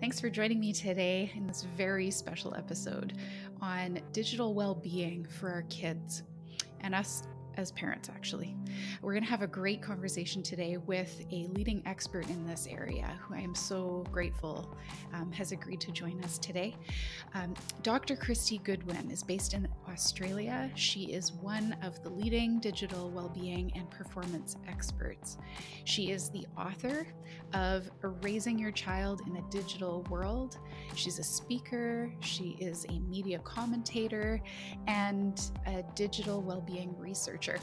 Thanks for joining me today in this very special episode on digital well being for our kids and us as parents, actually. We're going to have a great conversation today with a leading expert in this area who I am so grateful um, has agreed to join us today. Um, Dr. Kristy Goodwin is based in Australia. She is one of the leading digital well-being and performance experts. She is the author of Raising Your Child in a Digital World. She's a speaker, she is a media commentator, and a digital well-being researcher.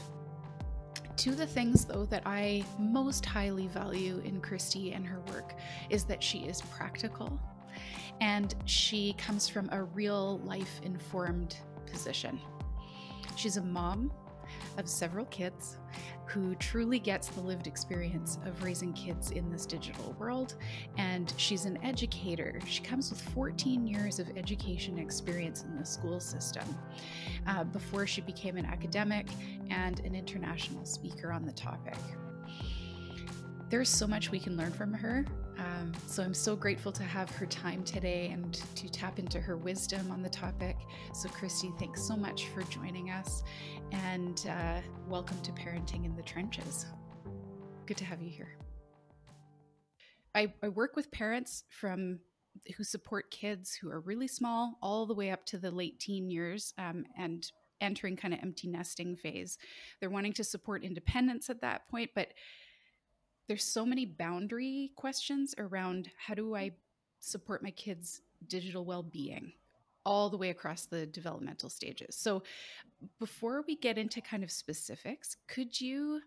Two of the things, though, that I most highly value in Kristy and her work is that she is practical and she comes from a real life informed position. She's a mom of several kids who truly gets the lived experience of raising kids in this digital world. And she's an educator. She comes with 14 years of education experience in the school system uh, before she became an academic and an international speaker on the topic. There's so much we can learn from her. Um, so I'm so grateful to have her time today and to tap into her wisdom on the topic. So, Kristy, thanks so much for joining us and uh, welcome to Parenting in the Trenches. Good to have you here. I, I work with parents from who support kids who are really small all the way up to the late teen years um, and entering kind of empty nesting phase. They're wanting to support independence at that point, but there's so many boundary questions around how do I support my kids' digital well-being all the way across the developmental stages. So before we get into kind of specifics, could you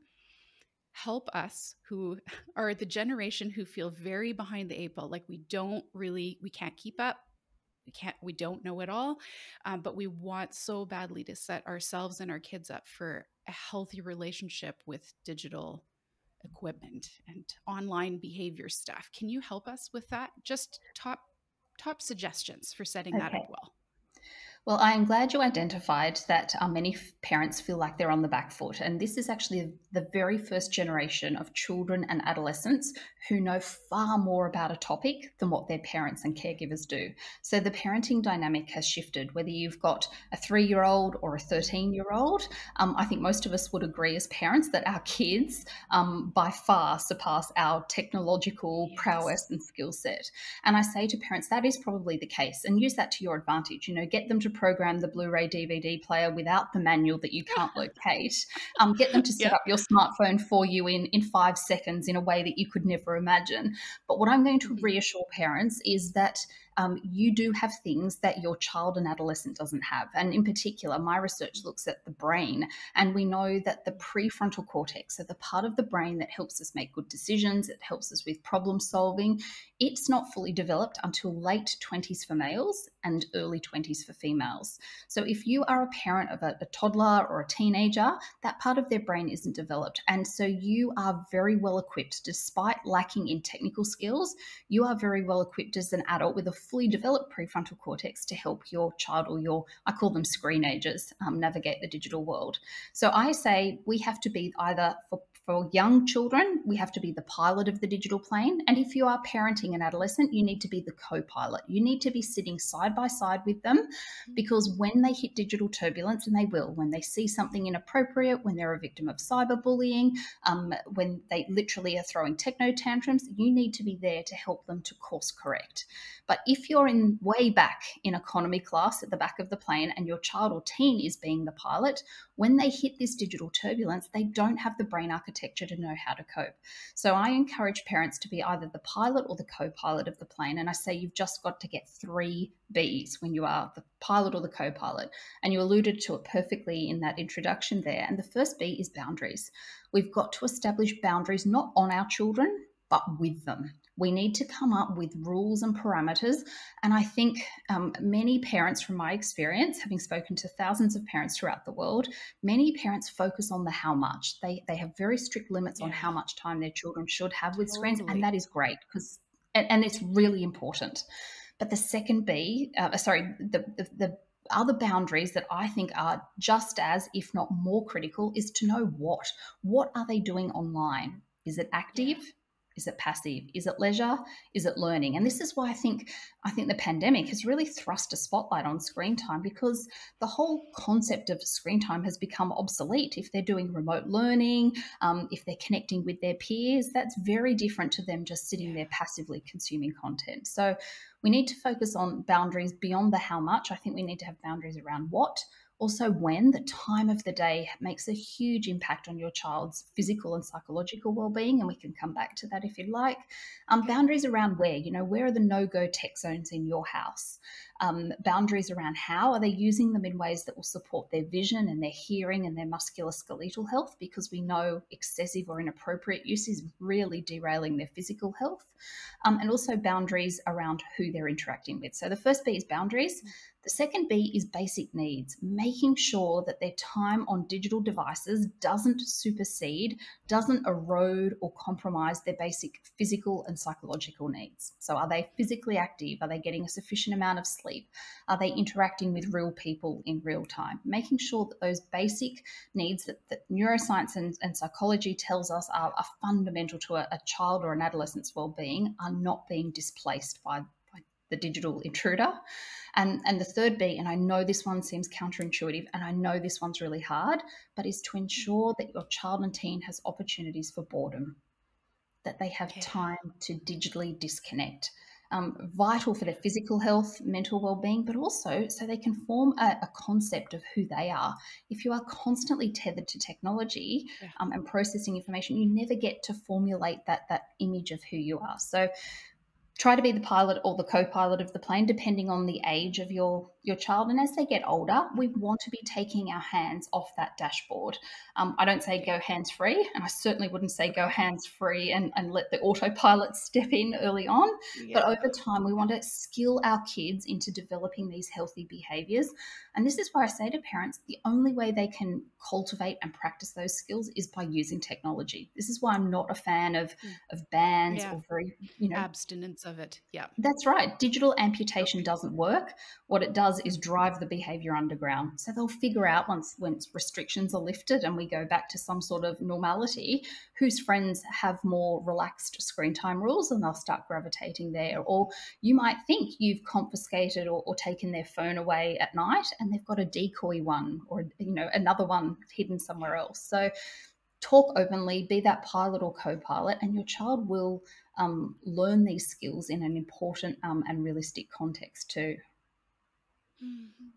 help us who are the generation who feel very behind the eight ball like we don't really we can't keep up we can't we don't know it all um, but we want so badly to set ourselves and our kids up for a healthy relationship with digital equipment and online behavior stuff. Can you help us with that? Just top top suggestions for setting okay. that up well. Well, I am glad you identified that uh, many parents feel like they're on the back foot. And this is actually the very first generation of children and adolescents who know far more about a topic than what their parents and caregivers do. So the parenting dynamic has shifted. Whether you've got a three year old or a 13 year old, um, I think most of us would agree as parents that our kids um, by far surpass our technological yes. prowess and skill set. And I say to parents, that is probably the case. And use that to your advantage. You know, get them to program the Blu-ray DVD player without the manual that you can't locate. Um, get them to set yep. up your smartphone for you in in five seconds in a way that you could never imagine. But what I'm going to mm-hmm. reassure parents is that um, you do have things that your child and adolescent doesn't have. And in particular, my research looks at the brain, and we know that the prefrontal cortex, so the part of the brain that helps us make good decisions, it helps us with problem solving, it's not fully developed until late 20s for males and early 20s for females. So if you are a parent of a, a toddler or a teenager, that part of their brain isn't developed. And so you are very well equipped, despite lacking in technical skills, you are very well equipped as an adult with a fully developed prefrontal cortex to help your child or your, I call them screenagers, um, navigate the digital world. So I say we have to be either for for young children, we have to be the pilot of the digital plane. And if you are parenting an adolescent, you need to be the co pilot. You need to be sitting side by side with them because when they hit digital turbulence, and they will, when they see something inappropriate, when they're a victim of cyberbullying, um, when they literally are throwing techno tantrums, you need to be there to help them to course correct. But if you're in way back in economy class at the back of the plane and your child or teen is being the pilot, when they hit this digital turbulence, they don't have the brain architecture to know how to cope. So I encourage parents to be either the pilot or the co pilot of the plane. And I say you've just got to get three B's when you are the pilot or the co pilot. And you alluded to it perfectly in that introduction there. And the first B is boundaries. We've got to establish boundaries not on our children, but with them. We need to come up with rules and parameters. And I think um, many parents, from my experience, having spoken to thousands of parents throughout the world, many parents focus on the how much. They, they have very strict limits yeah. on how much time their children should have with totally. screens. And that is great because, and, and, it's really important. But the second B, uh, sorry, the, the, the other boundaries that I think are just as, if not more critical, is to know what. What are they doing online? Is it active? Is it passive? Is it leisure? Is it learning? And this is why I think I think the pandemic has really thrust a spotlight on screen time because the whole concept of screen time has become obsolete. If they're doing remote learning, um, if they're connecting with their peers, that's very different to them just sitting there passively consuming content. So we need to focus on boundaries beyond the how much. I think we need to have boundaries around what also when the time of the day makes a huge impact on your child's physical and psychological well-being and we can come back to that if you'd like um, boundaries around where you know where are the no-go tech zones in your house? Um, boundaries around how are they using them in ways that will support their vision and their hearing and their musculoskeletal health? Because we know excessive or inappropriate use is really derailing their physical health. Um, and also boundaries around who they're interacting with. So the first b is boundaries the second B is basic needs, making sure that their time on digital devices doesn't supersede, doesn't erode or compromise their basic physical and psychological needs. So, are they physically active? Are they getting a sufficient amount of sleep? Are they interacting with real people in real time? Making sure that those basic needs that, that neuroscience and, and, psychology tells us are, are fundamental to a, a child or an adolescent's well-being are not being displaced by, by the digital intruder. And, and the third B, and I know this one seems counterintuitive, and I know this one's really hard, but is to ensure that your child and teen has opportunities for boredom, that they have yeah. time to digitally disconnect. Um, vital for their physical health, mental well-being, but also so they can form a, a concept of who they are. If you are constantly tethered to technology yeah. um, and processing information, you never get to formulate that that image of who you are. So, try to be the pilot or the co-pilot of the plane depending on the age of your your child and as they get older we want to be taking our hands off that dashboard um, i don't say go hands free and i certainly wouldn't say go hands free and, and let the autopilot step in early on yeah. but over time we want to skill our kids into developing these healthy behaviors and this is why i say to parents the only way they can cultivate and practice those skills is by using technology this is why i'm not a fan of mm. of bans yeah. or very you know abstinence of it. Yeah. That's right. Digital amputation doesn't work. What it does is drive the behavior underground. So they'll figure out once once restrictions are lifted and we go back to some sort of normality, whose friends have more relaxed screen time rules and they'll start gravitating there. Or you might think you've confiscated or, or taken their phone away at night and they've got a decoy one or you know another one hidden somewhere else. So talk openly, be that pilot or co pilot, and your child will um, learn these skills in an important um, and realistic context too. Mm-hmm.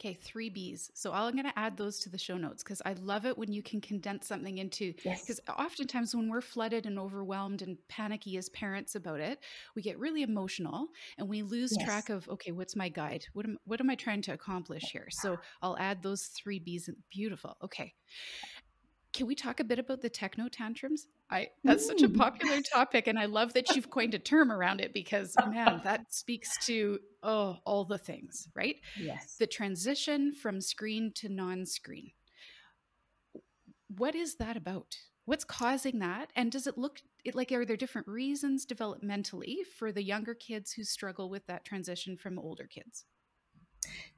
Okay, three B's. So I'm going to add those to the show notes because I love it when you can condense something into. Because yes. oftentimes when we're flooded and overwhelmed and panicky as parents about it, we get really emotional and we lose yes. track of okay, what's my guide? What am what am I trying to accomplish here? So I'll add those three B's. Beautiful. Okay. Can we talk a bit about the techno tantrums? I that's such a mm. popular topic and I love that you've coined a term around it because man, that speaks to oh all the things, right? Yes. The transition from screen to non-screen. What is that about? What's causing that? And does it look like are there different reasons developmentally for the younger kids who struggle with that transition from older kids?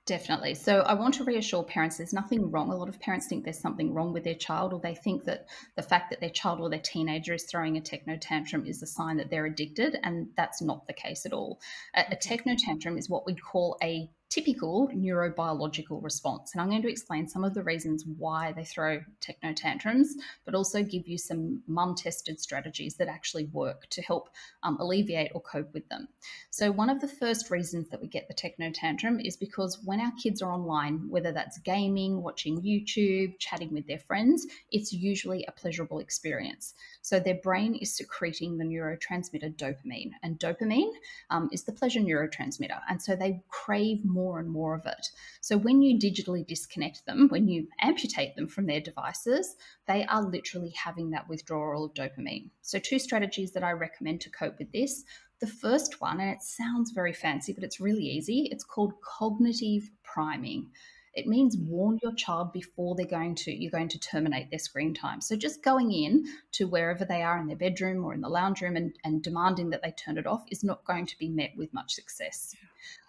Definitely. So I want to reassure parents there's nothing wrong. A lot of parents think there's something wrong with their child, or they think that the fact that their child or their teenager is throwing a techno tantrum is a sign that they're addicted, and that's not the case at all. A, a mm-hmm. techno tantrum is what we'd call a typical neurobiological response. And I'm going to explain some of the reasons why they throw techno tantrums, but also give you some mum tested strategies that actually work to help um, alleviate or cope with them. So, one of the first reasons that we get the techno tantrum is because when our kids are online, whether that's gaming, watching YouTube, chatting with their friends, it's usually a pleasurable experience. So, their brain is secreting the neurotransmitter dopamine, and dopamine um, is the pleasure neurotransmitter. And so they crave more more and more of it. So when you digitally disconnect them, when you amputate them from their devices, they are literally having that withdrawal of dopamine. So, two strategies that I recommend to cope with this. The first one, and it sounds very fancy, but it's really easy, it's called cognitive priming it means warn your child before they're going to you're going to terminate their screen time so just going in to wherever they are in their bedroom or in the lounge room and, and demanding that they turn it off is not going to be met with much success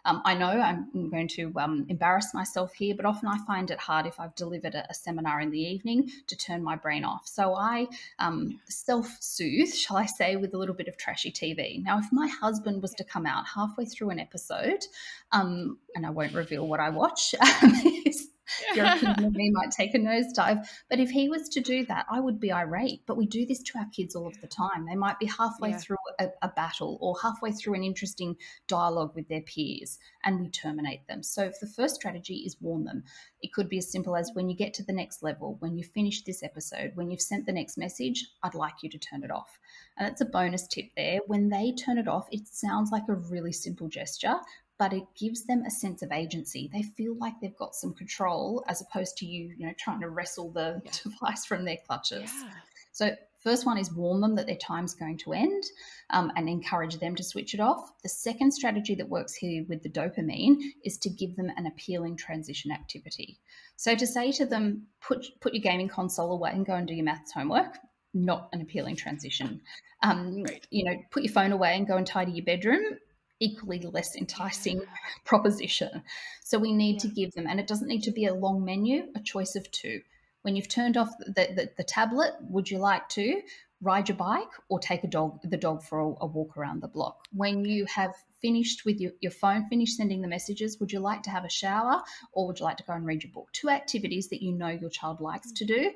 Um, I know I'm going to um, embarrass myself here, but often I find it hard if I've delivered a, a seminar in the evening to turn my brain off. So I um, self soothe, shall I say, with a little bit of trashy TV. Now, if my husband was to come out halfway through an episode, um, and I won't reveal what I watch, your opinion of me might take a nosedive. But if he was to do that, I would be irate. But we do this to our kids all of the time. They might be halfway yeah. through a, a, battle or halfway through an interesting dialogue with their peers, and we terminate them. So if the first strategy is warn them, it could be as simple as when you get to the next level, when you finish this episode, when you've sent the next message, I'd like you to turn it off. And that's a bonus tip there. When they turn it off, it sounds like a really simple gesture, but it gives them a sense of agency. They feel like they've got some control as opposed to you, you know, trying to wrestle the yeah. device from their clutches. Yeah. So first one is warn them that their time's going to end um, and encourage them to switch it off. The second strategy that works here with the dopamine is to give them an appealing transition activity. So to say to them, put put your gaming console away and go and do your maths homework, not an appealing transition. Um, you know, put your phone away and go and tidy your bedroom, equally less enticing proposition. So we need yeah. to give them, and it doesn't need to be a long menu, a choice of two. When you've turned off the, the, the tablet, would you like to ride your bike or take a dog the dog for a, a walk around the block? When you have finished with your, your phone, finished sending the messages, would you like to have a shower or would you like to go and read your book? Two activities that you know your child likes mm. to do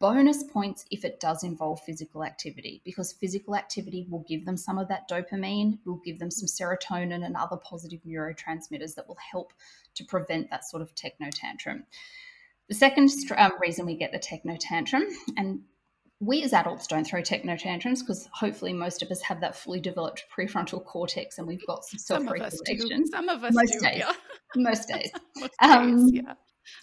bonus points if it does involve physical activity because physical activity will give them some of that dopamine will give them some serotonin and other positive neurotransmitters that will help to prevent that sort of techno tantrum the second um, reason we get the techno tantrum and we as adults don't throw techno tantrums because hopefully most of us have that fully developed prefrontal cortex and we've got some self-regulation. Some of us do. Some of us most do, days. Yeah. Most days. most um, yeah.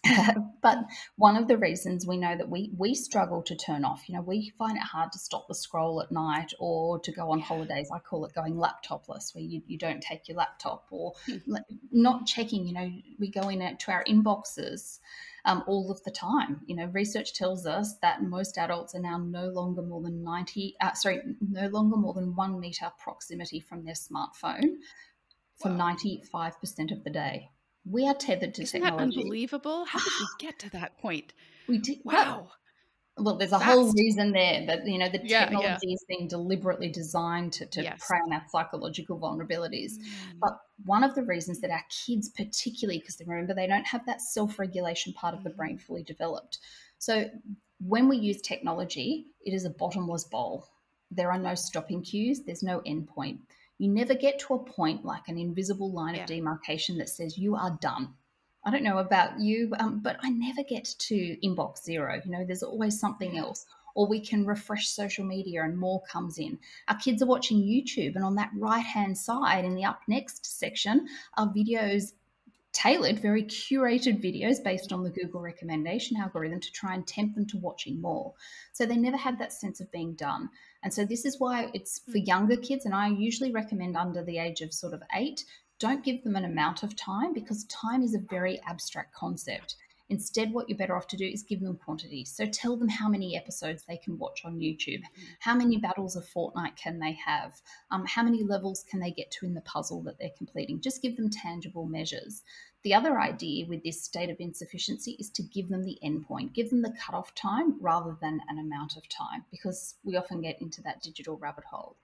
but one of the reasons we know that we we struggle to turn off, you know, we find it hard to stop the scroll at night or to go on holidays. I call it going laptopless, where you, you don't take your laptop or hmm. not checking. You know, we go in to our inboxes um, all of the time. You know, research tells us that most adults are now no longer more than ninety, uh, sorry, no longer more than one meter proximity from their smartphone for ninety five percent of the day. We are tethered to Isn't technology. That unbelievable. How did we get to that point? We did. Wow. Well, there's a Fast. whole reason there that you know the yeah, technology yeah. is being deliberately designed to, to yes. prey on our psychological vulnerabilities. Mm. But one of the reasons that our kids, particularly because remember they don't have that self-regulation part of the brain mm. fully developed. So when we use technology, it is a bottomless bowl. There are no stopping cues. There's no endpoint you never get to a point like an invisible line yeah. of demarcation that says you are done. I don't know about you, um, but I never get to inbox zero. You know, there's always something else. Or we can refresh social media and more comes in. Our kids are watching YouTube, and on that right hand side in the up next section are videos tailored, very curated videos based on the Google recommendation algorithm to try and tempt them to watching more. So they never have that sense of being done. And so this is why it's for mm. younger kids, and I usually recommend under the age of sort of eight, don't give them an amount of time because time is a very abstract concept. Instead, what you're better off to do is give them quantity. So tell them how many episodes they can watch on YouTube, how many battles of Fortnite can they have, um, how many levels can they get to in the puzzle that they're completing. Just give them tangible measures. The other idea with this state of insufficiency is to give them the endpoint, give them the cutoff time rather than an amount of time, because we often get into that digital rabbit hole.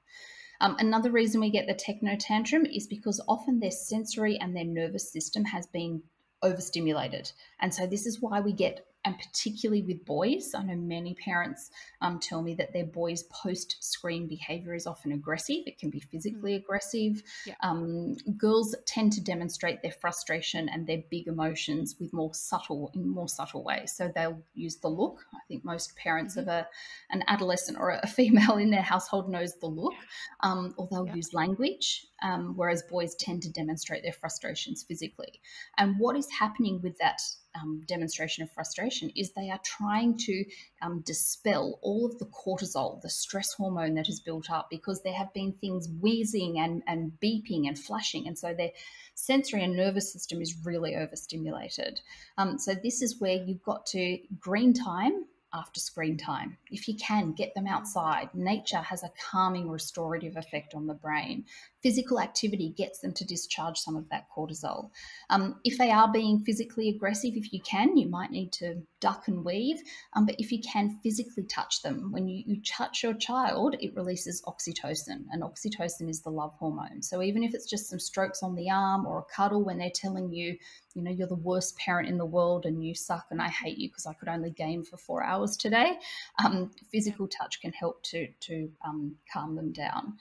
Um, another reason we get the techno tantrum is because often their sensory and their nervous system has been overstimulated. And so this is why we get and particularly with boys. I know many parents um, tell me that their boys' post screen behavior is often aggressive. It can be physically mm. aggressive. Yeah. Um, girls tend to demonstrate their frustration and their big emotions with more subtle, in more subtle ways. So they'll use the look. I think most parents mm-hmm. of a, an adolescent or a female in their household knows the look, um, or they'll yeah. use language. Um, whereas boys tend to demonstrate their frustrations physically. And what is happening with that um, demonstration of frustration is they are trying to um, dispel all of the cortisol, the stress hormone that is built up, because there have been things wheezing and, and beeping and flashing. And so their sensory and nervous system is really overstimulated. Um, so, this is where you've got to green time after screen time. If you can, get them outside. Nature has a calming, restorative effect on the brain. Physical activity gets them to discharge some of that cortisol. Um, if they are being physically aggressive, if you can, you might need to duck and weave. Um, but if you can physically touch them, when you, you touch your child, it releases oxytocin, and oxytocin is the love hormone. So even if it's just some strokes on the arm or a cuddle when they're telling you, you know, you're the worst parent in the world and you suck and I hate you because I could only game for four hours today, um, physical touch can help to to um, calm them down.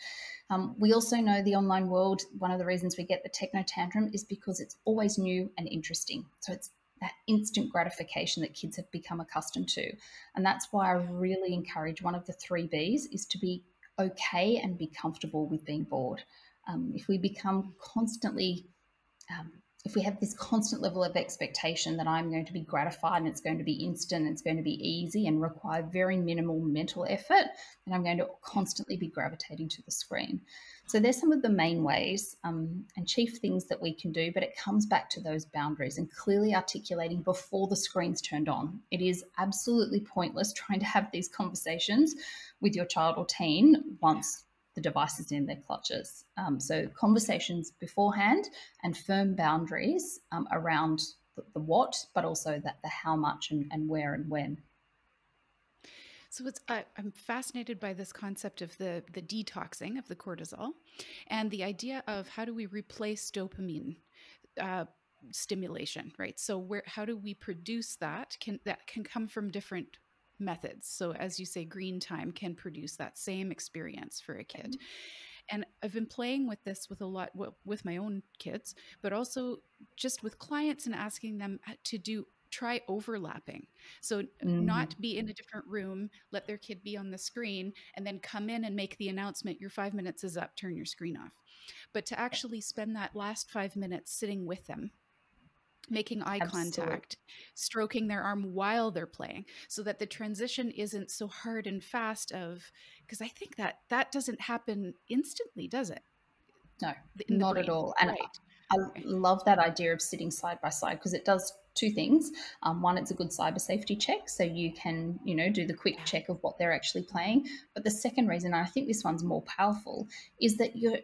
Um, we also know the online world, one of the reasons we get the techno tantrum is because it's always new and interesting. So it's that instant gratification that kids have become accustomed to. And that's why I really encourage one of the three B's is to be okay and be comfortable with being bored. Um, if we become constantly um, if we have this constant level of expectation that I'm going to be gratified and it's going to be instant, it's going to be easy and require very minimal mental effort, then I'm going to constantly be gravitating to the screen. So there's some of the main ways um, and chief things that we can do, but it comes back to those boundaries and clearly articulating before the screen's turned on. It is absolutely pointless trying to have these conversations with your child or teen once the devices in their clutches. Um, so conversations beforehand and firm boundaries um, around the, the, what, but also that the how much and, and where and when. So it's I, am fascinated by this concept of the the detoxing of the cortisol, and the idea of how do we replace dopamine. Uh, stimulation right so where how do we produce that can that can come from different methods. So, as you say, green time can produce that same experience for a kid. Mm-hmm. And I've been playing with this with a lot with my own kids, but also just with clients and asking them uh, to do try overlapping. So mm-hmm. not be in a different room, let their kid be on the screen and then come in and make the announcement your 5 minutes is up, turn your screen off. But to eh actually spend that last 5 minutes sitting with them making eye Absolutely. contact, stroking their arm while they're playing so that the transition isn't so hard and fast of because I think that that doesn't happen instantly, does it? No, not brain. at all. And right. I, I love that idea of sitting side by side because it does two things. Um, one, it's a good cyber safety check, so you can, you know, do the quick check of what they're actually playing. But the second reason, and I think this one's more powerful, is that you're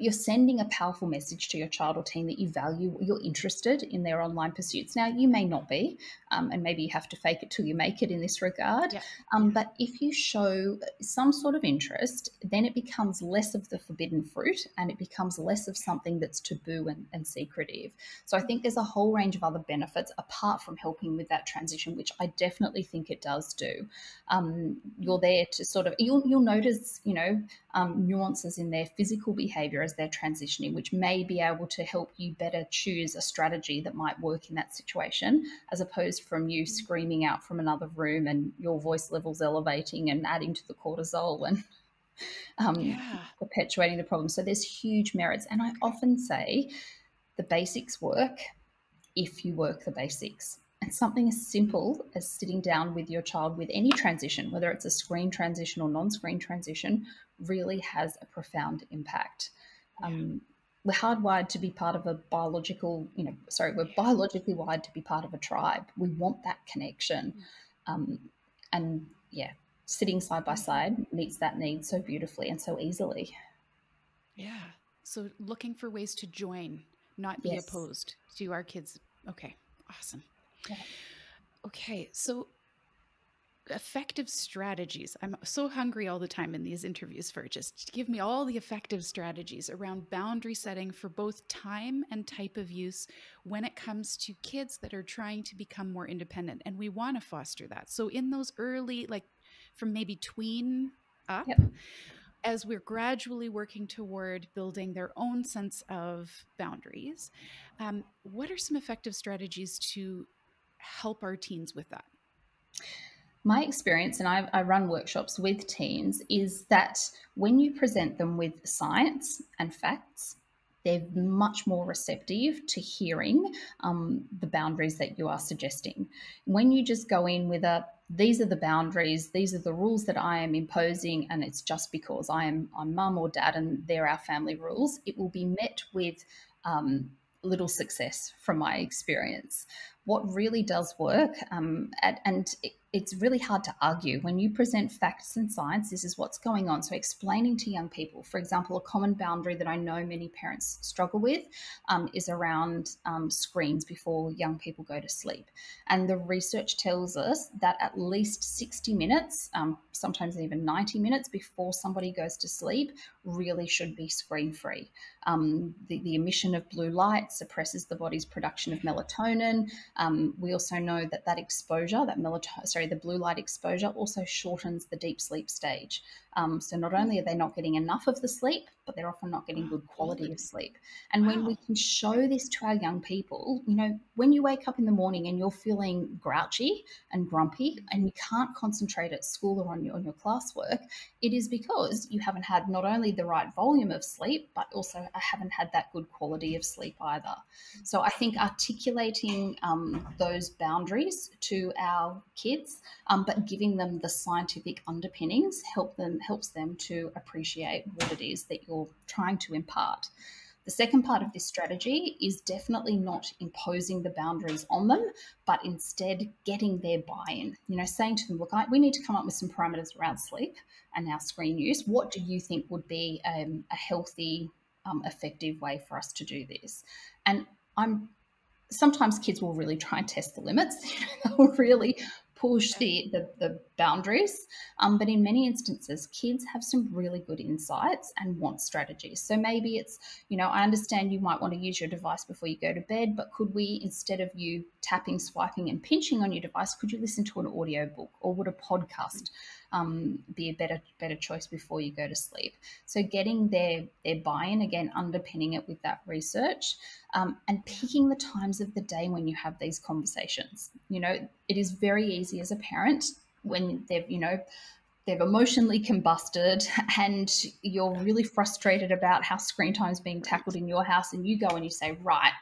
you're sending a powerful message to your child or teen that you value, you're interested in their online pursuits. Now, you may not be, um, and maybe you have to fake it till you make it in this regard. Yeah. Um, but if you show some sort of interest, then it becomes less of the forbidden fruit and it becomes less of something that's taboo and, and secretive. So I think there's a whole range of other benefits apart from helping with that transition, which I definitely think it does do. Um, you're there to sort of, you'll, you'll notice, you know, um, nuances in their physical behavior as they're transitioning, which may be able to help you better choose a strategy that might work in that situation, as opposed from you screaming out from another room and your voice levels elevating and adding to the cortisol and um, yeah. perpetuating the problem. So there's huge merits. And I often say the basics work if you work the basics. And something as simple as sitting down with your child with any transition, whether it's a screen transition or non screen transition, really has a profound impact. Um, we're hardwired to be part of a biological, you know, sorry, we're biologically wired to be part of a tribe. We want that connection. Um, and yeah, sitting side by side meets that need so beautifully and so easily. Yeah. So looking for ways to join, not be yes. opposed to our kids. Okay. Awesome. Yeah. Okay. So effective strategies. I'm so hungry all the time in these interviews for just give me all the effective strategies around boundary setting for both time and type of use when it comes to kids that are trying to become more independent. And we want to foster that. So, in those early, like from maybe tween up, yep. as we're gradually working toward building their own sense of boundaries, um, what are some effective strategies to help our teens with that? My experience, and I, I, run workshops with teens, is that when you present them with science and facts, they're much more receptive to hearing um, the boundaries that you are suggesting. When you just go in with a these are the boundaries, these are the rules that I am imposing, and it's just because I am I'm mum or dad and they're our family rules, it will be met with um, little success from my experience. What really does work, um, at, and it, it's really hard to argue. When you present facts and science this is what's going on. So explaining to young people for example a common boundary that i know many parents struggle with um, is around um, screens before young people go to sleep. And the research tells us that at least 60 minutes um, sometimes even 90 minutes before somebody goes to sleep really should be screen free um, the, the, emission of blue light suppresses the body's production of melatonin um, we also know that that exposure that melatonin sorry, the blue light exposure also shortens the deep sleep stage. Um, so not only are they not getting enough of the sleep, but they're often not getting good quality of sleep. And wow. when we can show this to our young people, you know, when you wake up in the morning and you're feeling grouchy and grumpy and you can't concentrate at school or on your, on your classwork, it is because you haven't had not only the right volume of sleep, but also haven't had that good quality of sleep either. So I think articulating um, those boundaries to our kids, um, but giving them the scientific underpinnings help them helps them to appreciate what it is that you're trying to impart. The second part of this strategy is definitely not imposing the boundaries on them, but instead getting their buy in. You know, saying to them, look, I, we need to come up with some parameters around sleep and our screen use. What do you think would be um, a healthy, um, effective way for us to do this? And I'm sometimes kids will really try and test the limits. They'll really push the, the, the boundaries. Um, but in many instances, kids have some really good insights and want strategies. So maybe it's, you know, I understand you might want to use your device before you go to bed, but could we, instead of you tapping, swiping, and pinching on your device, could you listen to an audio book or would a podcast? um, be a better better choice before you go to sleep. So getting their their buy-in again, underpinning it with that research, um, and picking the times of the day when you have these conversations. You know, it is very easy as a parent when they've you know they've emotionally combusted and you're really frustrated about how screen time is being tackled in your house and you go and you say right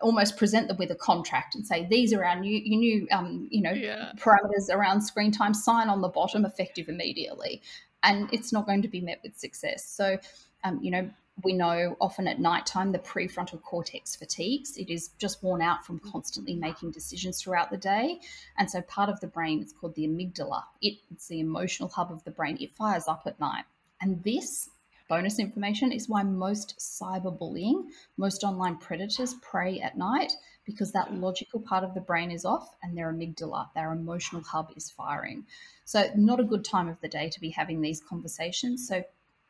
almost present them with a contract and say these are our new your new um, you know yeah. parameters around screen time sign on the bottom effective immediately. And it's not going to be met with success. So um, you know we know often at nighttime the prefrontal cortex fatigues. It is just worn out from constantly making decisions throughout the day. And so part of the brain is called the amygdala. It, it's the emotional hub of the brain. It fires up at night. And this bonus information is why most cyberbullying, most online predators prey at night because that logical part of the brain is off and their amygdala, their emotional hub, is firing. So, not a good time of the day to be having these conversations. So,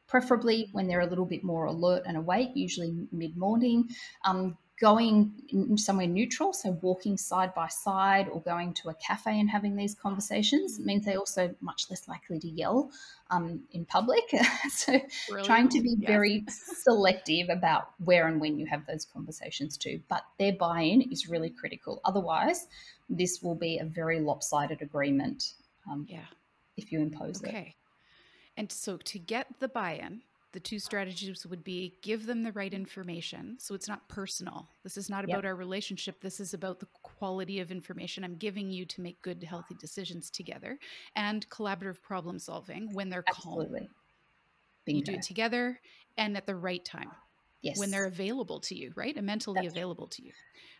preferably when they're a little bit more alert and awake, usually mid morning. Um, going somewhere neutral, so walking side by side or going to a cafe and having these conversations means they're also much less likely to yell um, in public. so Brilliant. trying to be yes. very selective about where and when you have those conversations too. But their buy-in is really critical. Otherwise, this will be a very lopsided agreement. Um, yeah. If you impose okay. it. Okay. And so to get the buy-in, the two strategies would be give them the right information so it's not personal this is not about yep. our relationship this is about the quality of information i'm giving you to make good healthy decisions together and collaborative problem solving when they're Absolutely. calm Bingo. you do it together and at the right time yes when they're available to you right and mentally That's available to you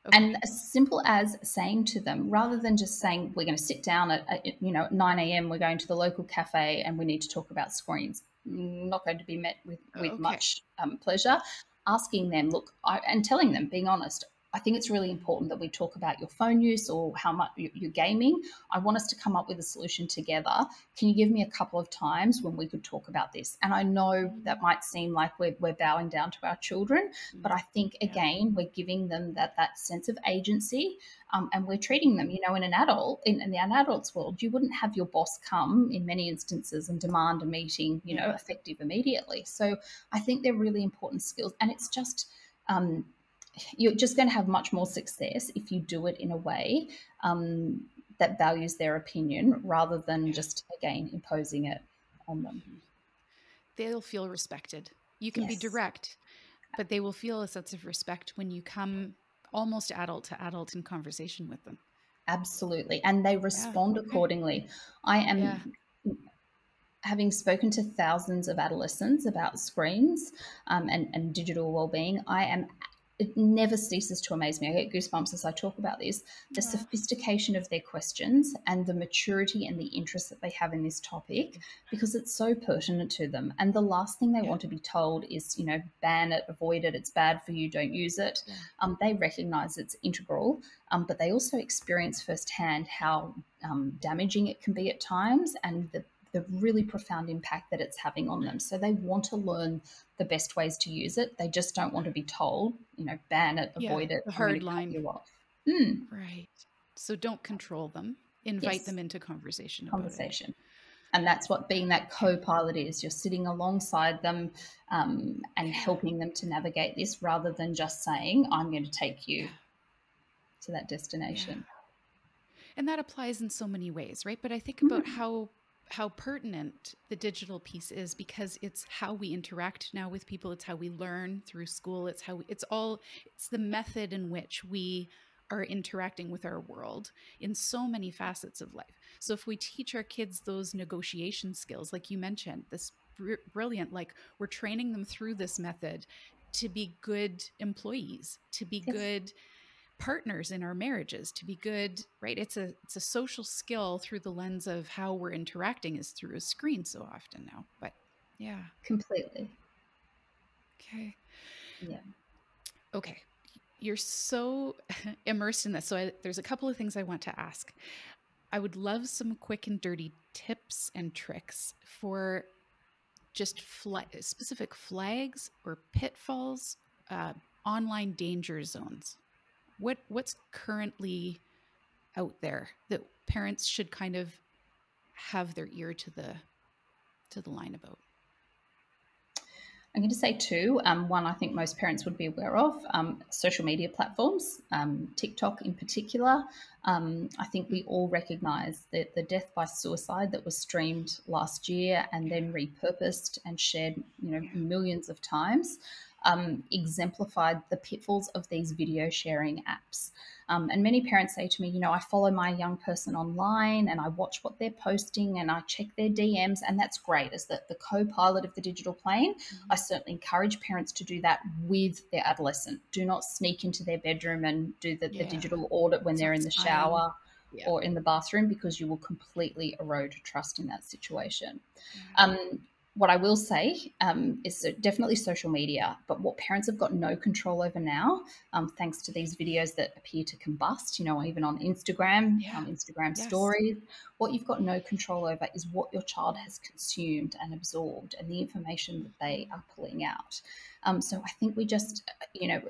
okay. and as simple as saying to them rather than just saying we're going to sit down at, at you know 9 a.m we're going to the local cafe and we need to talk about screens not going to be met with, with okay. much um, pleasure. Asking them, look, I, and telling them, being honest, I think it's really important that we talk about your phone use or how much you're gaming. I want us to come up with a solution together. Can you give me a couple of times when we could talk about this? And I know that might seem like we're, we're bowing down to our children, but I think again we're giving them that that sense of agency, um, and we're treating them. You know, in an adult in, in the an adult's world, you wouldn't have your boss come in many instances and demand a meeting, you know, effective immediately. So I think they're really important skills, and it's just. Um, you're just going to have much more success if you do it in a way um, that values their opinion rather than just again imposing it on them. They'll feel respected. You can yes. be direct, but they will feel a sense of respect when you come almost adult to adult in conversation with them. Absolutely. And they respond yeah, accordingly. I am yeah. having spoken to thousands of adolescents about screens um, and, and digital well-being, I am it never ceases to amaze me. I get goosebumps as I talk about this. The yeah. sophistication of their questions and the maturity and the interest that they have in this topic because it's so pertinent to them. And the last thing they yeah. want to be told is, you know, ban it, avoid it, it's bad for you, don't use it. Yeah. Um, they recognize it's integral, um, but they also experience firsthand how um, damaging it can be at times and the the really profound impact that it's having on them. So they want to learn the best ways to use it. They just don't want to be told, you know, ban it, avoid yeah, it, the hard line. You off. Mm. Right. So don't control them. Invite yes. them into conversation. Conversation. And that's what being that co-pilot is. You're sitting alongside them um, and helping them to navigate this, rather than just saying, "I'm going to take you to that destination." Yeah. And that applies in so many ways, right? But I think about mm. how how pertinent the digital piece is because it's how we interact now with people it's how we learn through school it's how we, it's all it's the method in which we are interacting with our world in so many facets of life. So if we teach our kids those negotiation skills like you mentioned this br- brilliant like we're training them through this method to be good employees to be good partners in our marriages to be good right? It's a it's a social skill through the lens of how we're interacting is through a screen so often now but yeah. Completely. Okay. Yeah. Okay. You're so immersed in this so I, there's a couple of things i want to ask. I would love some quick and dirty tips and tricks for just specific flags or pitfalls uh, online danger zones what what's currently out there that parents should kind of have their ear to the to the line about? I'm going to say two. Um, one, I think most parents would be aware of um, social media platforms, um, TikTok in particular. Um, I think we all recognize that the death by suicide that was streamed last year and then repurposed and shared, you know, millions of times um, exemplified the pitfalls of these video sharing apps. Um, and many parents say to me, you know, I follow my young person online and I watch what they're posting and I check their DMs, and that's great. As the, the co pilot of the digital plane, mm-hmm. I certainly encourage parents to do that with their adolescent. Do not sneak into their bedroom and do the, yeah. the digital audit when they're in the shower. Yeah. or in the bathroom because you will completely erode trust in that situation. Mm-hmm. Um, what I will say um, is definitely social media, but what parents have got no control over now, um, thanks to these videos that appear to combust, you know, even on Instagram, yeah. on Instagram yes. stories, what you've got no control over is what your child has consumed and absorbed and the information that they are pulling out. Um, so I think we just, you know,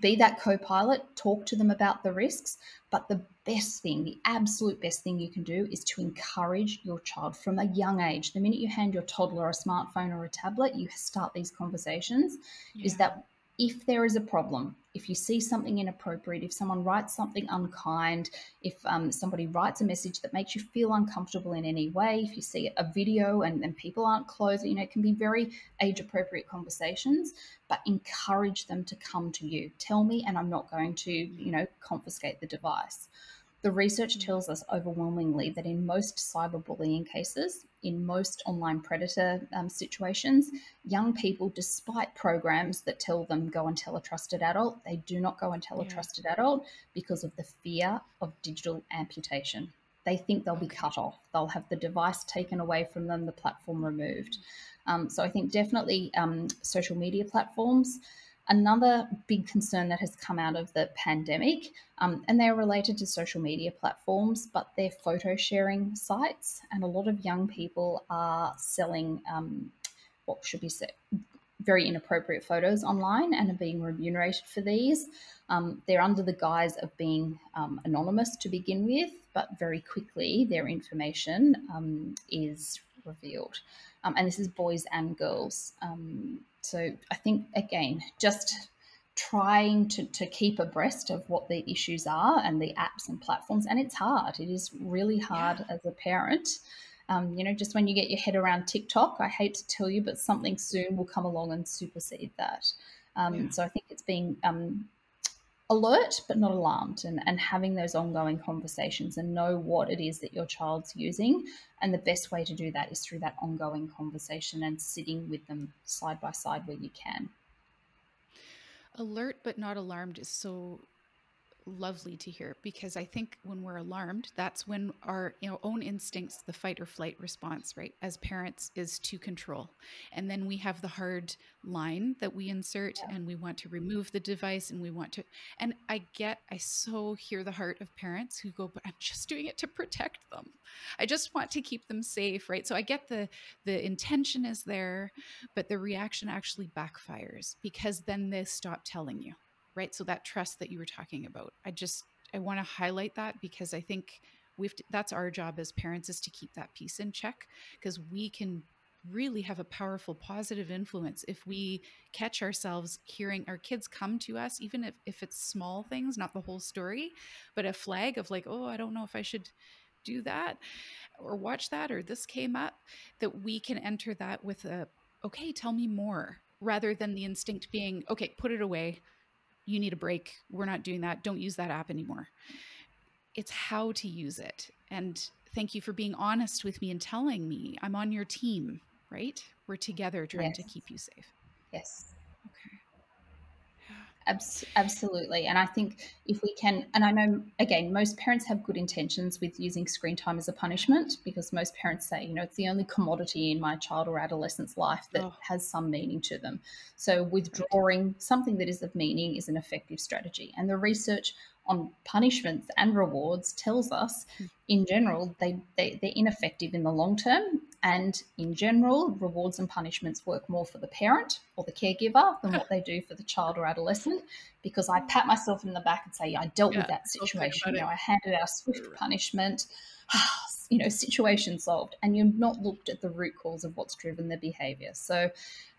be that co pilot, talk to them about the risks. But the best thing, the absolute best thing you can do is to encourage your child from a young age. The minute you hand your toddler a smartphone or a tablet, you start these conversations. Yeah. Is that if there is a problem, if you see something inappropriate, if someone writes something unkind, if um, somebody writes a message that makes you feel uncomfortable in any way, if you see a video and, and people aren't close, you know, it can be very age appropriate conversations, but encourage them to come to you. Tell me, and I'm not going to, you know, confiscate the device. The research tells us overwhelmingly that in most cyberbullying cases, in most online predator um, situations, young people, despite programs that tell them go and tell a trusted adult, they do not go and tell yeah. a trusted adult because of the fear of digital amputation. They think they'll be cut off, they'll have the device taken away from them, the platform removed. Um, so I think definitely um, social media platforms another big concern that has come out of the pandemic, um, and they're related to social media platforms, but they're photo sharing sites, and a lot of young people are selling um, what should be very inappropriate photos online and are being remunerated for these. Um, they're under the guise of being um, anonymous to begin with, but very quickly their information um, is revealed. Um, and this is boys and girls. So I think, again, just trying to, to keep abreast of what the issues are and the apps and platforms. And it's hard. It is really hard yeah. as a parent. Um, you know, just when you get your head around TikTok, I hate to tell you, but something soon will come along and supersede that. Um, yeah. So I think it's being um, alert but not alarmed and, and having those ongoing conversations and know what it is that your child's using. And the best way to do that is through that ongoing conversation and sitting with them side by side where you can. Alert but not alarmed is so lovely to hear because I think when we're alarmed, that's when our you know, own instincts, the fight or flight response, right, as parents, is to control. And then we have the hard line that we insert yeah. and we want to remove the device and we want to. And I get, I so hear the heart of parents who go, but I'm just doing it to protect them. I just want to keep them safe, right? So I get the the intention is there, but the reaction actually backfires because then they stop telling you right? So that trust that you were talking about. I just i want to highlight that because i think we've that's our job as parents is to keep that piece in check because we can really have a powerful positive influence if we catch ourselves hearing our kids come to us even if, if it's small things not the whole story but a flag of like oh i don't know if i should do that or watch that or this came up that we can enter that with a okay tell me more rather than the instinct being okay put it away you need a break. We're not doing that. Don't use that app anymore. It's how to use it. And thank you for being honest with me and telling me I'm on your team, right? We're together trying yes. to keep you safe. Yes. Abs- absolutely. And I think if we can, and I know, again, most parents have good intentions with using screen time as a punishment because most parents say, you know, it's the only commodity in my child or adolescent's life that oh. has some meaning to them. So withdrawing something that is of meaning is an effective strategy. And the research on punishments and rewards tells us in general they, they, they're ineffective in the long term. And in general rewards and punishments work more for the parent or the caregiver than what they do for the child or adolescent. Because i pat myself in the back and say i dealt yeah, with that situation. you know i handed out a swift punishment. You know situation solved. And you've not looked at the root cause of what's driven the behavior. So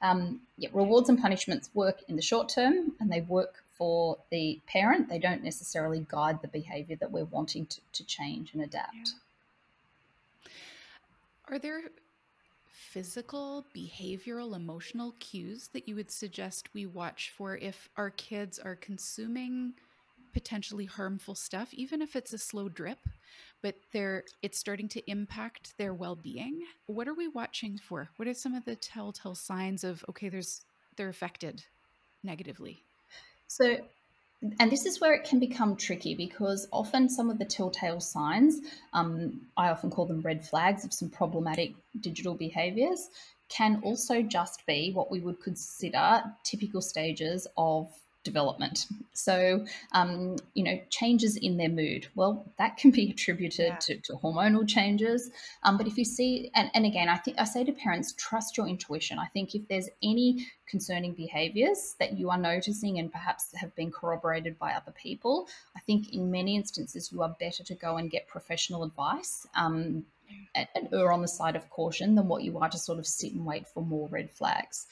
um, yeah, rewards and punishments work in the short term and they work for the parent. They don't necessarily guide the behavior that we're wanting to, to change and adapt. Yeah. Are there physical, behavioral, emotional cues that you would suggest we watch for if our kids are consuming potentially harmful stuff, even if it's a slow drip, but they're it's starting to impact their well-being? What are we watching for? What are some of the telltale signs of okay, there's they're affected negatively? So, and this is where it can become tricky because often some of the telltale signs, um, I often call them red flags of some problematic digital behaviors, can also just be what we would consider typical stages of development. So, um, you know, changes in their mood. Well, that can be attributed yeah. to, to, hormonal changes. Um, but if you see, and, and again, I think I say to parents, trust your intuition. I think if there's any concerning behaviors that you are noticing and perhaps have been corroborated by other people, I think in many instances you are better to go and get professional advice. Um, and err on the side of caution than what you are to sort of sit and wait for more red flags.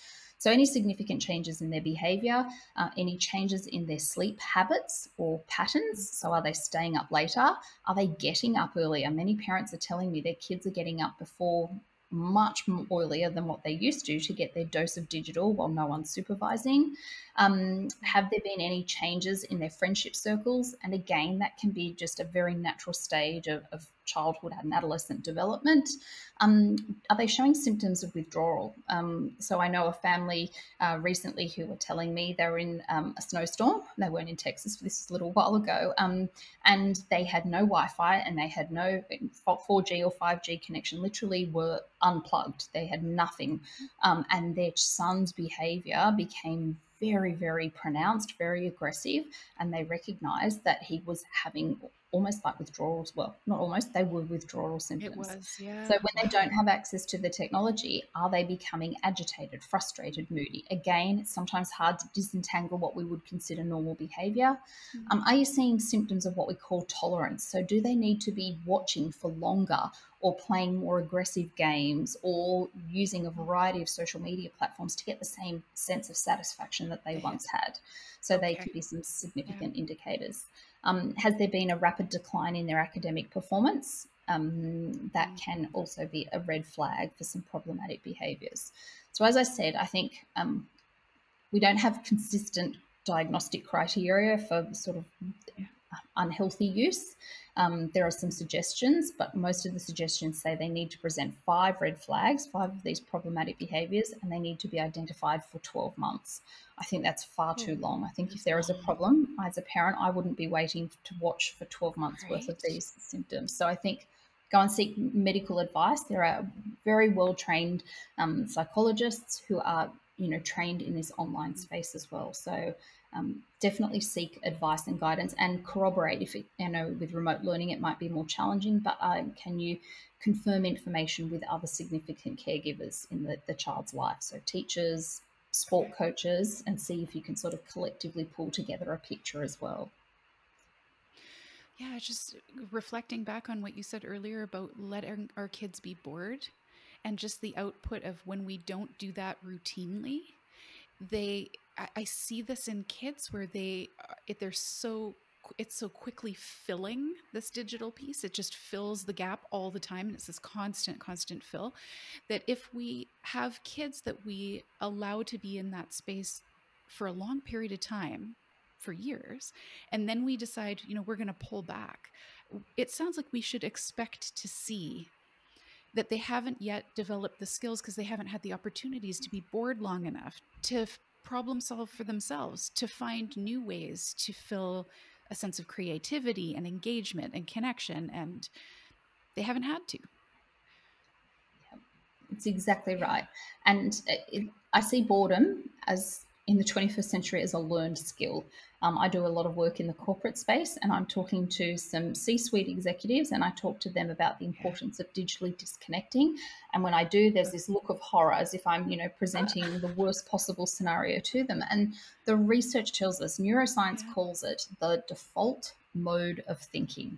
So, any significant changes in their behavior, uh, any changes in their sleep habits or patterns. So, are they staying up later? Are they getting up earlier? Many parents are telling me their kids are getting up before much earlier than what they used to to get their dose of digital while no one's supervising. Um, have there been any changes in their friendship circles? And again, that can be just a very natural stage of, of childhood and adolescent development. Um, are they showing symptoms of withdrawal? Um, so I know a family uh, recently who were telling me they were in um, a snowstorm. They weren't in Texas, this was a little while ago, um, and they had no Wi-Fi and they had no 4G or 5G connection. Literally, were unplugged. They had nothing, um, and their son's behaviour became very, very pronounced, very aggressive, and they recognized that he was having almost like withdrawals. Well, not almost, they were withdrawal symptoms. It was, yeah. So when they don't have access to the technology, are they becoming agitated, frustrated, moody? Again, it's sometimes hard to disentangle what we would consider normal behavior. Mm-hmm. Um, are you seeing symptoms of what we call tolerance? So do they need to be watching for longer or playing more aggressive games or using a variety of social media platforms to get the same sense of satisfaction that they once had. So okay. they could be some significant yeah. indicators. Um, has there been a rapid decline in their academic performance? Um, that mm. can also be a red flag for some problematic behaviors. So, as I said, I think um, we don't have consistent diagnostic criteria for sort of unhealthy use. Um, there are some suggestions, but most of the suggestions say they need to present five red flags, five of these problematic behaviors, and they need to be identified for 12 months. I think that's far too long. I think if there is a problem, as a parent, I wouldn't be waiting to watch for 12 months right. worth of these symptoms. So I think go and seek medical advice. There are very well trained um, psychologists who are, you know, trained in this online space as well. So um, definitely seek advice and guidance and corroborate if it, you know with remote learning it might be more challenging but um, can you confirm information with other significant caregivers in the, the child's life? So teachers sport coaches and see if you can sort of collectively pull together a picture as well. Yeah just reflecting back on what you said earlier about letting our kids be bored and just the output of when we don't do that routinely they I, I see this in kids where they uh, they're so it's so quickly filling this digital piece. It just fills the gap all the time and it's this constant constant fill that if we have kids that we allow to be in that space for a long period of time for years and then we decide you know we're going to pull back it sounds like we should expect to see that they haven't yet developed the skills because they haven't had the opportunities to be bored long enough to problem solve for themselves, to find new ways to fill a sense of creativity and engagement and connection. And they haven't had to. It's exactly right. And uh, it, I see boredom as in the 21st century as a learned skill. Um, I do a lot of work in the corporate space, and I'm talking to some C suite executives, and I talk to them about the importance of digitally disconnecting. And when I do, there's this look of horror as if I'm, you know, presenting the worst possible scenario to them. And the research tells us, neuroscience calls it the default mode of thinking.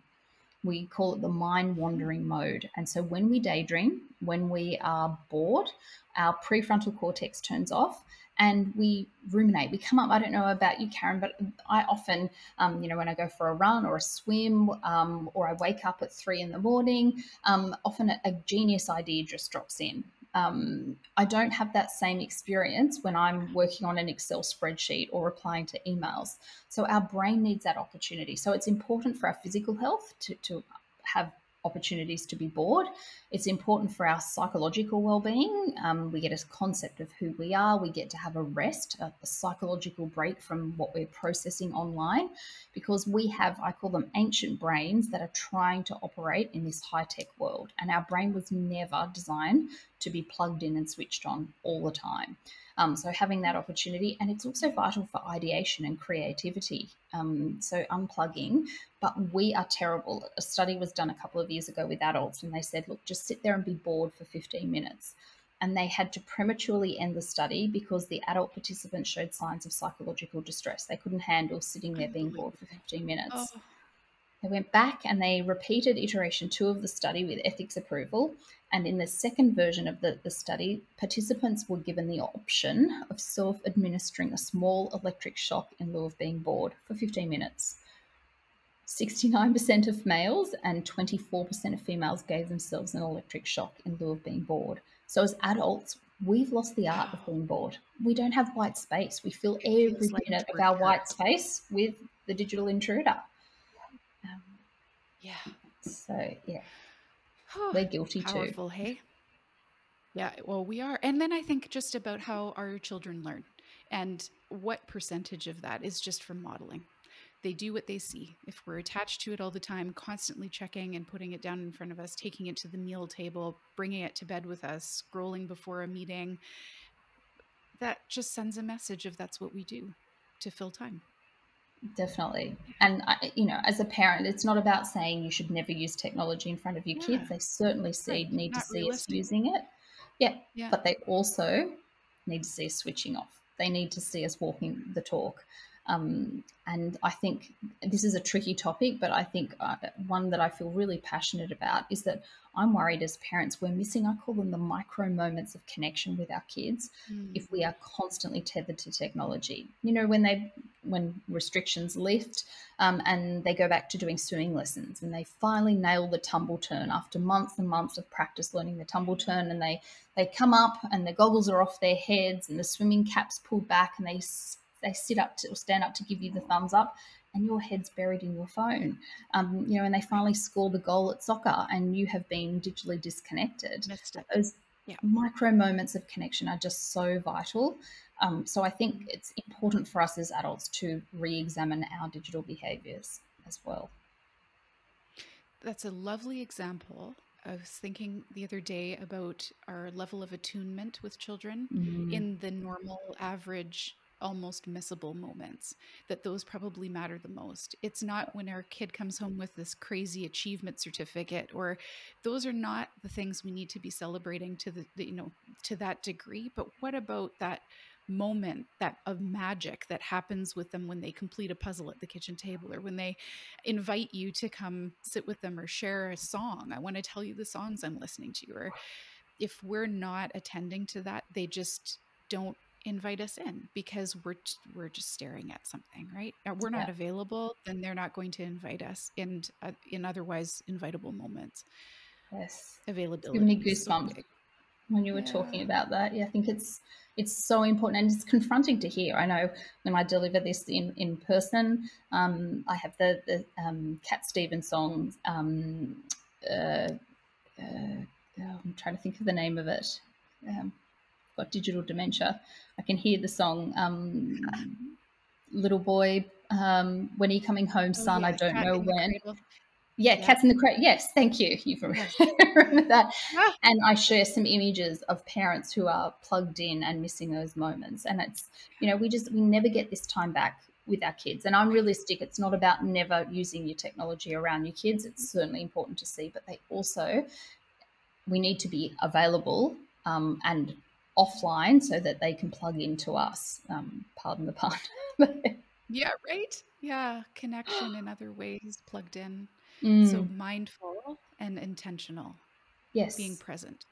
We call it the mind wandering mode. And so when we daydream, when we are bored, our prefrontal cortex turns off and we ruminate. We come up, I don't know about you, Karen, but I often, um, you know, when I go for a run or a swim um, or I wake up at three in the morning, um, often a, a, genius idea just drops in. Um, I don't have that same experience when I'm working on an Excel spreadsheet or replying to emails. So our brain needs that opportunity. So it's important for our physical health to, to have opportunities to be bored. It's important for our psychological well-being. Um, we get a concept of who we are. We get to have a rest, a, a psychological break from what we're processing online, because we have, I call them ancient brains that are trying to operate in this high-tech world, and our brain was never designed to be plugged in and switched on all the time. Um, so having that opportunity, and it's also vital for ideation and creativity. Um, so unplugging, but we are terrible. A study was done a couple of years ago with adults, and they said, look, just sit there and be bored for 15 minutes. And they had to prematurely end the study because the adult participants showed signs of psychological distress. They couldn't handle sitting there being bored for 15 minutes. Oh. They went back and they repeated iteration two of the study with ethics approval. And in the second version of the, the study, participants were given the option of self administering a small electric shock in lieu of being bored for 15 minutes. 69% of males and 24% of females gave themselves an electric shock in lieu of being bored. So, as adults, we've lost the art of being bored. We don't have white space. We fill every like minute of our white space with the digital intruder. Yeah. So, yeah. We're guilty Powerful, too. Hey. Yeah, well, we are. And then I think just about how our children learn and what percentage of that is just from modeling. They do what they see. If we're attached to it all the time, constantly checking and putting it down in front of us, taking it to the meal table, bringing it to bed with us, scrolling before a meeting, that just sends a message of that's what we do to fill time. Definitely. And, I, you know, as a parent, it's not about saying you should never use technology in front of your yeah. kids. They certainly see, right. need not to see realistic. us using it. Yeah. yeah. But they also need to see us switching off. They need to see us walking the talk. Um, and I think this is a tricky topic, but I think uh, one that I feel really passionate about is that I'm worried as parents we're missing, I call them the micro moments of connection with our kids mm. if we are constantly tethered to technology. You know, when they when restrictions lift um, and they go back to doing swimming lessons and they finally nail the tumble turn after months and months of practice learning the tumble turn and they they come up and the goggles are off their heads and the swimming caps pulled back and they they sit up to or stand up to give you the thumbs up and your head's buried in your phone. Um, you know, and they finally score the goal at soccer and you have been digitally disconnected. Those yeah. micro moments of connection are just so vital. Um, so I think it's important for us as adults to re-examine our digital behaviors as well. That's a lovely example. I was thinking the other day about our level of attunement with children mm-hmm. in the normal, average, almost missable moments, that those probably matter the most. It's not when our kid comes home with this crazy achievement certificate, or those are not the things we need to be celebrating to the, the you know, to that degree. But what about that moment that of magic that happens with them when they complete a puzzle at the kitchen table or when they invite you to come sit with them or share a song i want to tell you the songs i'm listening to or if we're not attending to that they just don't invite us in because we're we're just staring at something right we're not yeah. available then they're not going to invite us in uh, in otherwise invitable moments yes availability give me goosebumps so when you were yeah. talking about that yeah i think it's it's so important and it's confronting to hear. I know when I deliver this in, in person, um, I have the, the um, Cat Stevens song. Um, uh, uh, oh, I'm trying to think of the name of it. Um, got digital dementia. I can hear the song um, Little Boy, um, When Are You Coming Home, oh, Son? Oh, yeah, I don't know when. Yeah, yeah, cats in the crate. Yes, thank you. You remember that. Yeah. And I share some images of parents who are plugged in and missing those moments. And it's, you know, we just we never get this time back with our kids. And I'm realistic. It's not about never using your technology around your kids. It's certainly important to see, but they also we need to be available um, and offline so that they can plug into us. Um, pardon the pun. yeah, right. Yeah, connection in other ways, plugged in. Mm. So mindful and intentional. Yes. Being present.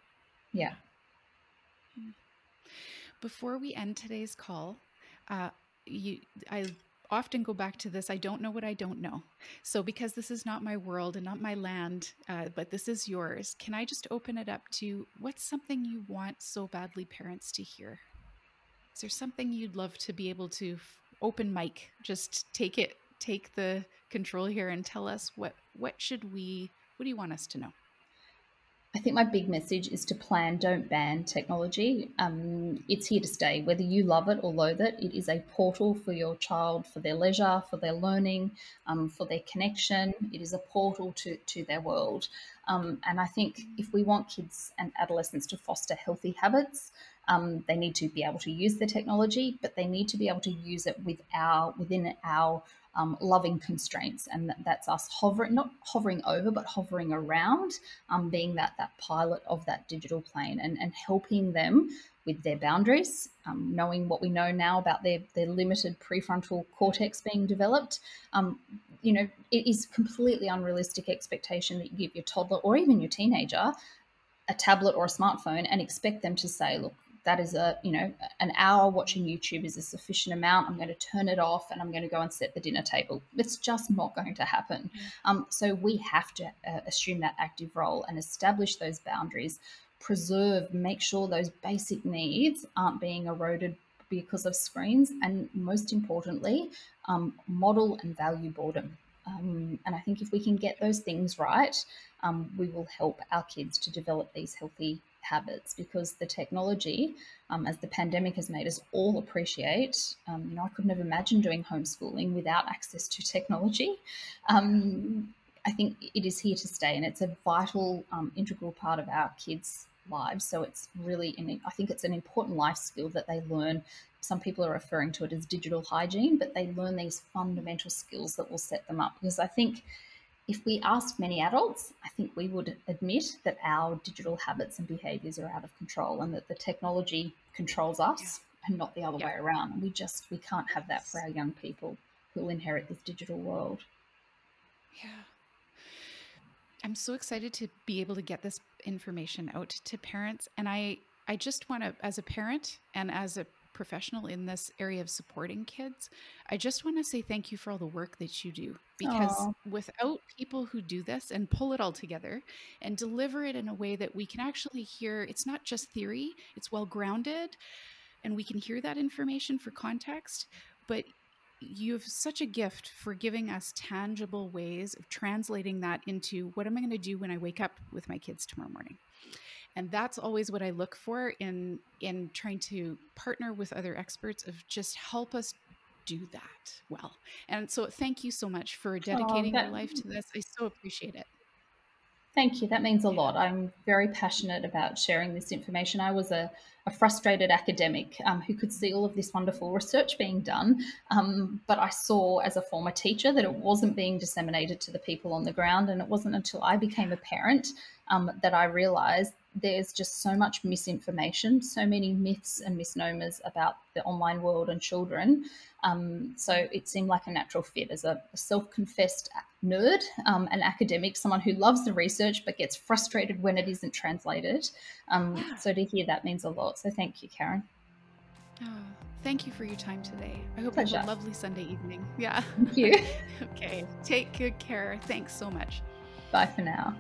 Yeah. Hmm. Before we end today's call, uh, you, I often go back to this I don't know what I don't know. So, because this is not my world and not my land, uh, but this is yours, can I just open it up to what's something you want so badly parents to hear? Is there something you'd love to be able to open mic, just take it take the control here and tell us what what should we what do you want us to know? I think my big message is to plan, don't ban technology. Um, it's here to stay. Whether you love it or loathe it, it is a portal for your child, for their leisure, for their learning, um, for their connection. It is a portal to, to their world. Um, and I think if we want kids and adolescents to foster healthy habits, um, they need to be able to use the technology, but they need to be able to use it with our within our um, loving constraints, and that's us hovering, not hovering over, but hovering around, um, being that that pilot of that digital plane, and and helping them with their boundaries, um, knowing what we know now about their their limited prefrontal cortex being developed. Um, you know, it is completely unrealistic expectation that you give your toddler or even your teenager a tablet or a smartphone and expect them to say, look, that is a you know an hour watching youtube is a sufficient amount. I'm going to turn it off and i'm going to go and set the dinner table. It's just not going to happen. Mm. um, so we have to uh, assume that active role and establish those boundaries preserve make sure those basic needs aren't being eroded because of screens and most importantly um, model and value boredom. Um, and i think if we can get those things right um, we will help our kids to develop these healthy habits because the technology, um, as the pandemic has made us all appreciate, um, you know, I couldn't have imagined doing homeschooling without access to technology. Um, I think it is here to stay, and it's a vital, um, integral part of our kids' lives. So it's really, I think it's an important life skill that they learn. Some people are referring to it as digital hygiene, but they learn these fundamental skills that will set them up. Because I think if we asked many adults, I think we would admit that our digital habits and behaviors are out of control and that the technology controls us yeah. and not the other yeah. way around. And we just we can't have that for our young people who will inherit this digital world. Yeah. I'm so excited to be able to get this information out to parents and I I just want to as a parent and as a professional in this area of supporting kids, I just want to say thank you for all the work that you do because Aww. without people who do this and pull it all together and deliver it in a way that we can actually hear, it's not just theory, it's well grounded and we can hear that information for context, but you have such a gift for giving us tangible ways of translating that into what am I going to do when I wake up with my kids tomorrow morning? And that's always what I look for in in trying to partner with other experts of just help us do that well. And so thank you so much for dedicating oh, that, your life to this. I so appreciate it. Thank you. That means a lot. I'm very passionate about sharing this information. I was a, a frustrated academic um, who could see all of this wonderful research being done, um, but I saw as a former teacher that it wasn't being disseminated to the people on the ground. And it wasn't until I became a parent um, that I realized there's just so much misinformation, so many myths and misnomers about the online world and children. Um, so it seemed like a natural fit as a, a self confessed nerd, um, an academic, someone who loves the research but gets frustrated when it isn't translated. Um, so to hear that means a lot. So thank you, Karen. Oh, thank you for your time today. I hope Pleasure. you have a lovely Sunday evening. Yeah. Thank you. okay. Take good care. Thanks so much. Bye for now.